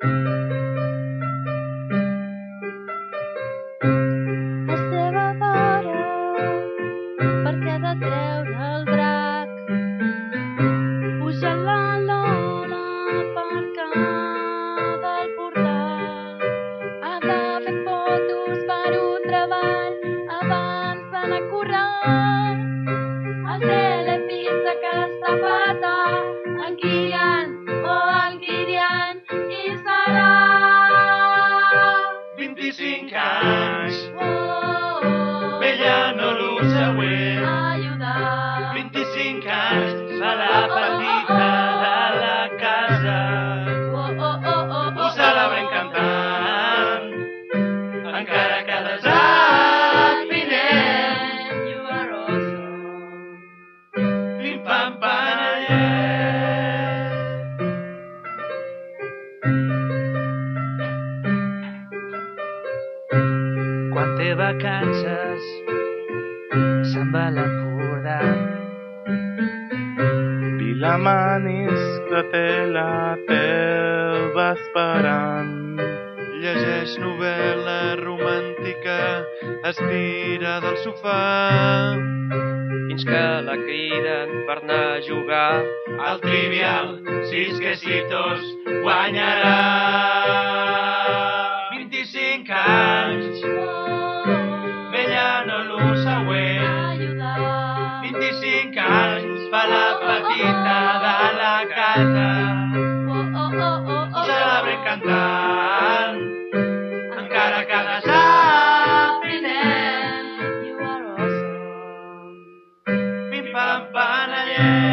Es té la vara per cada treure el 25 anys. Oh. Vella no l'ús següent. Ajudar. 25 anys, se la petita de la casa. Ho celebrem cantant, encara que des vacances se'n va a l'Empordà. Vilamanis que té la teva esperant. Llegeix novel·la romàntica, estira del sofà. fins que la criden per anar a jugar. El trivial, sis quesitos, guanyarà casa i celebren cantant encara que no sàpiguen Pim pam panellet